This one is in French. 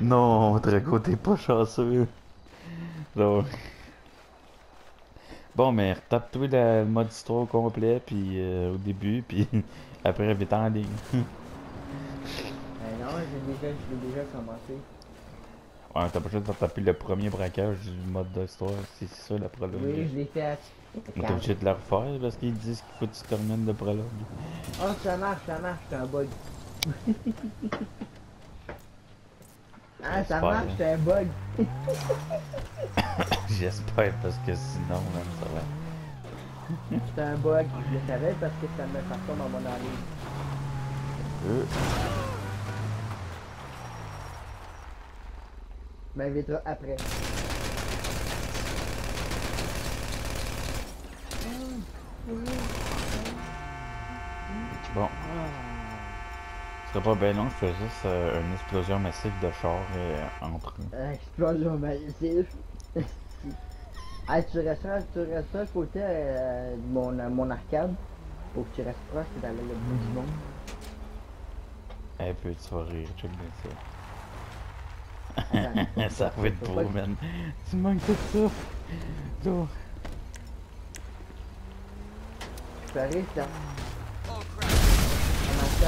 Non, Drago, t'es pas chanceux. Genre. Bon, mais retape-toi le mode histoire au complet, puis euh, au début, puis après, vite en ligne. Ben non, j'ai déjà, je l'ai déjà commencé. Ouais, t'as pas juste de taper le premier braquage du mode d'histoire, c'est ça le prologue. Oui, je l'ai fait à... Mais t'es obligé de le refaire parce qu'ils disent qu'il faut que tu termines le prologue. Oh, ça marche, ça marche, c'est un bug. ah, ça marche, c'est un bug. J'espère parce que sinon, man, ça va. C'est un bug, je le savais parce que ça me fait pas dans mon année. Euh, M'invitera après. bon. Serait pas bien long, je fais juste euh, une explosion massive de chars euh, entre. Explosion massive. ah, tu resteras, tu à côté euh, de mon, euh, mon arcade. Faut que tu restes proche d'aller le bout du monde. Un peu, tu vas rire, check bien ça. Ça va être beau, man. Tu manques de ça. Là. Tu arrives, là. En